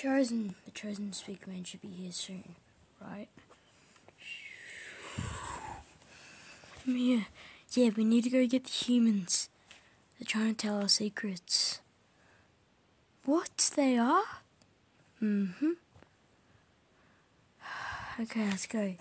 chosen, the chosen speaker man should be here soon, right? Come here. Yeah, we need to go get the humans. They're trying to tell our secrets. What? They are? Mm-hmm. Okay, let's go.